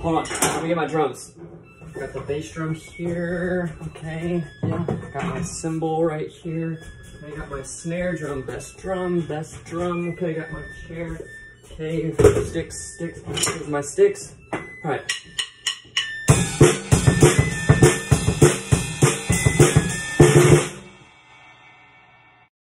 Hold on, let me get my drums. Got the bass drum here, okay, yeah. Got my cymbal right here. I got my snare drum, best drum, best drum. Okay, got my chair. Okay, sticks, sticks, my sticks. All right,